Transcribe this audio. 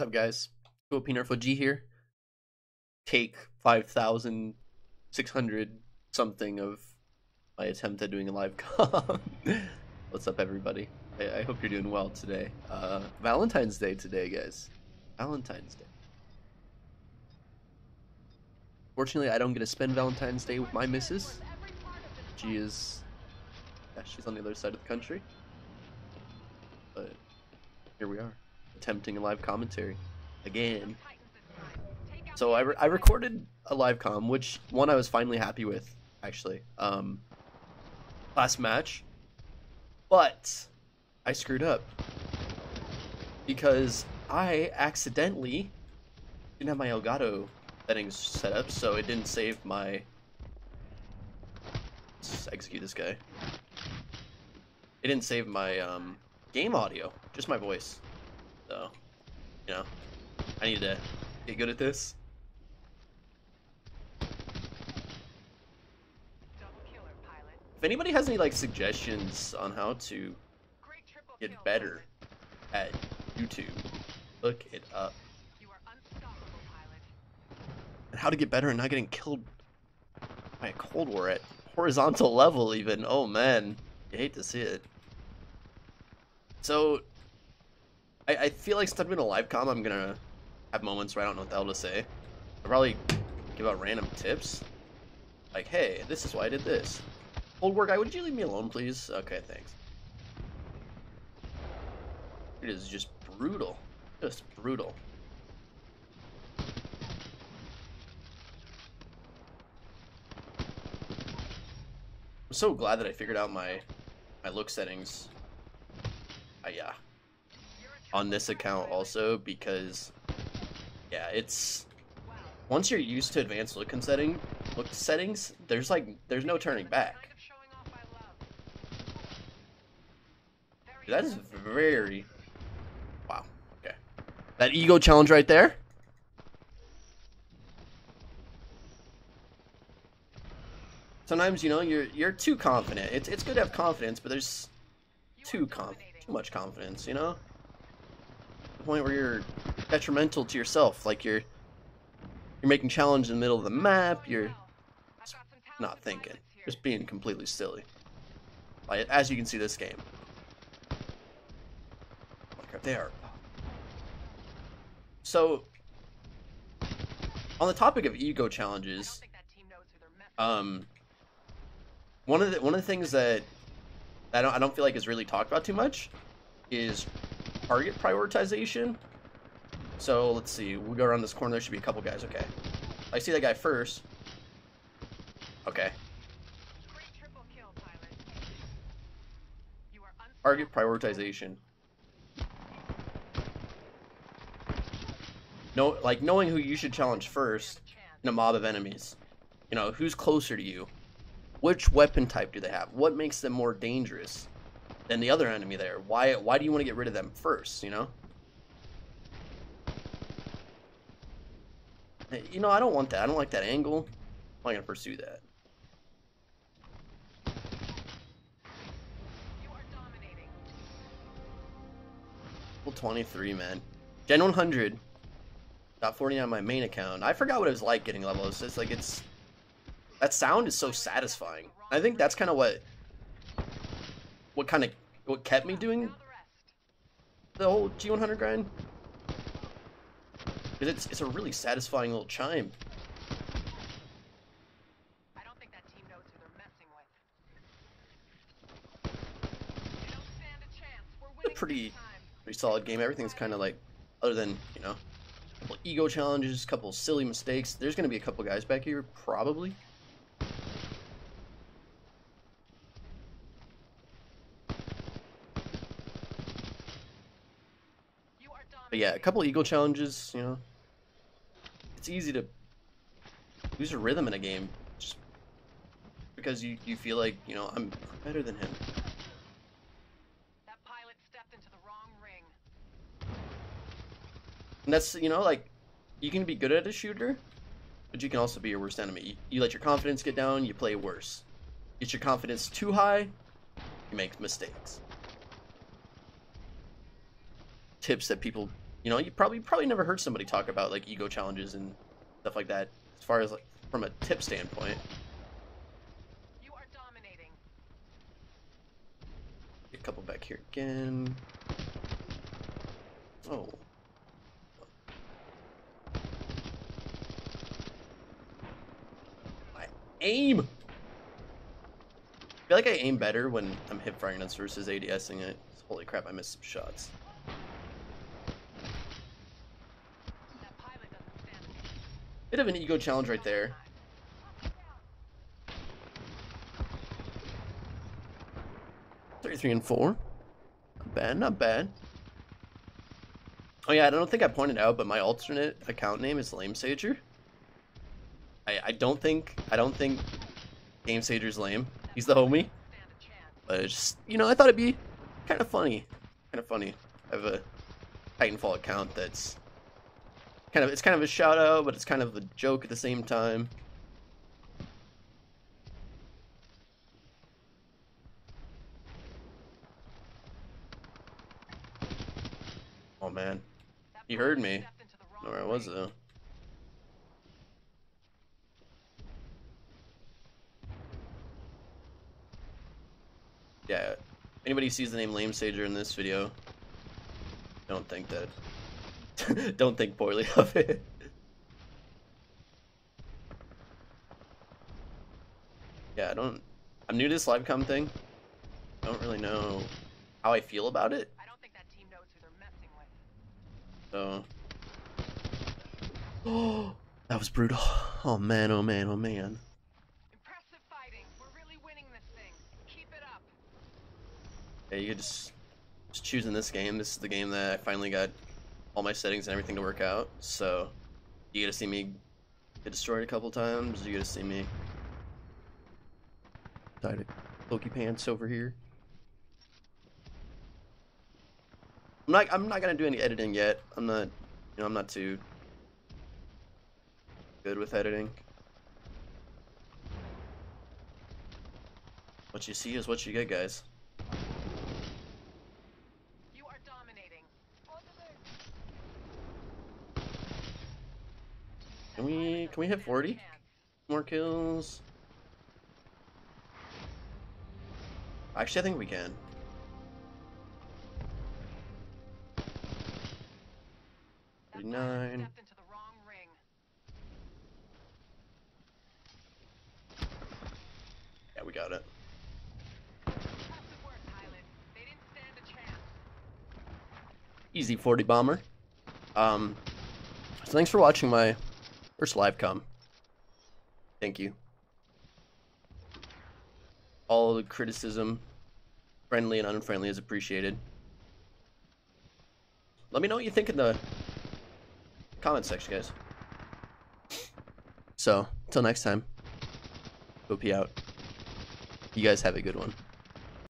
What's up, guys? Cool Peanut G here. Take 5,600 something of my attempt at doing a live com. What's up, everybody? I, I, hope you're doing well today. Uh, Valentine's Day today, guys. Valentine's Day. Fortunately, I don't get to spend Valentine's Day with my missus. She is... Yeah, she's on the other side of the country. But here we are attempting a live commentary again. So I, re I recorded a live com, which one I was finally happy with, actually. Um, last match, but I screwed up because I accidentally didn't have my Elgato settings set up, so it didn't save my. Let's execute this guy. It didn't save my um, game audio, just my voice. So, you know, I need to get good at this. If anybody has any like suggestions on how to get better at YouTube, look it up. And how to get better and not getting killed by a Cold War at horizontal level even. Oh man, you hate to see it. So I, I feel like doing a live com, I'm gonna have moments where I don't know what the hell to say. I'll probably give out random tips. Like, hey, this is why I did this. Old work guy, would you leave me alone, please? Okay, thanks. It is just brutal. Just brutal. I'm so glad that I figured out my my look settings. Uh, yeah, on this account also because yeah, it's once you're used to advanced look and setting look settings, there's like there's no turning back. That is very wow. Okay, that ego challenge right there. Sometimes you know you're you're too confident. It's it's good to have confidence, but there's too conf too much confidence. You know point where you're detrimental to yourself. Like you're you're making challenge in the middle of the map. You're not thinking, just being completely silly. Like as you can see, this game. Like there. So, on the topic of ego challenges, um, one of the one of the things that I don't I don't feel like is really talked about too much is target prioritization. So let's see, we go around this corner, there should be a couple guys, okay. I see that guy first. Okay. Target prioritization. No, like knowing who you should challenge first in a mob of enemies. You know, who's closer to you? Which weapon type do they have? What makes them more dangerous? Than the other enemy there. Why why do you want to get rid of them first, you know? You know, I don't want that. I don't like that angle. I'm not going to pursue that. Level 23, man. Gen 100. Got 40 on my main account. I forgot what it was like getting levels. It's like it's... That sound is so satisfying. I think that's kind of what what kind of what kept me doing the whole G100 grind. Because it's, it's a really satisfying little chime. A pretty, pretty solid game. Everything's kind of like, other than, you know, ego challenges, a couple silly mistakes. There's going to be a couple guys back here, probably. But yeah, a couple eagle challenges, you know. It's easy to lose a rhythm in a game just because you, you feel like, you know, I'm better than him. That pilot stepped into the wrong ring. And that's, you know, like, you can be good at a shooter, but you can also be your worst enemy. You, you let your confidence get down, you play worse. Get your confidence too high, you make mistakes. Tips that people You know, you probably probably never heard somebody talk about like ego challenges and stuff like that. As far as like from a tip standpoint. You are dominating. A couple back here again. Oh. My aim! I feel like I aim better when I'm hip firing this versus ADSing it. Holy crap, I missed some shots. That pilot doesn't stand a chance. Bit of an ego challenge right there. Three, three, and four. Not bad, not bad. Oh yeah, I don't think I pointed out, but my alternate account name is Lame Sager. I I don't think I don't think Gamesager's lame. He's the homie, but it's just you know I thought it'd be kind of funny, kind of funny. I have a Titanfall account that's kind of it's kind of a shout out, but it's kind of a joke at the same time. Oh man, You heard me. where I was though. Yeah, anybody sees the name Lame Sager in this video, I don't think that. don't think poorly of it. Yeah, I don't. I'm new to this livecom thing. I don't really know how I feel about it. I don't think that team knows who they're messing with. So. Oh, that was brutal. Oh man, oh man, oh man. Impressive fighting. We're really winning this thing. Keep it up. Yeah, you could just just choosing this game. This is the game that I finally got all my settings and everything to work out. So you get to see me get destroyed a couple times. You get to see me die to Loki pants over here. I'm not. I'm not gonna do any editing yet. I'm not. You know, I'm not too good with editing. What you see is what you get, guys. You are dominating. Can we hit 40? More kills. Actually, I think we can. That 39. into the wrong ring. Yeah, we got it. Easy 40 bomber. Um, so thanks for watching my first live com. Thank you. All the criticism, friendly and unfriendly, is appreciated. Let me know what you think in the comment section, guys. So, until next time, OP out. You guys have a good one.